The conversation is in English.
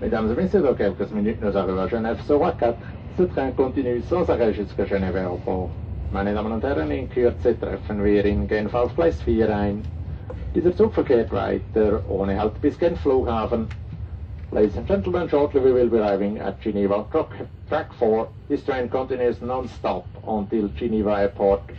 Mesdames et messieurs, dans quelques minutes, nous arrivons à Genève sur A4. Ce train continue sans arrêt jusqu'à Genève Aéroport. Meine Damen und Herren, in Kürze treffen wir in Genf auf Gleis 4 ein. Dieser Zug verkehrt weiter ohne Halt bis Genf Flughafen. Ladies and gentlemen, shortly we will be arriving at Geneva track, track 4. This train continues non-stop until Geneva Airport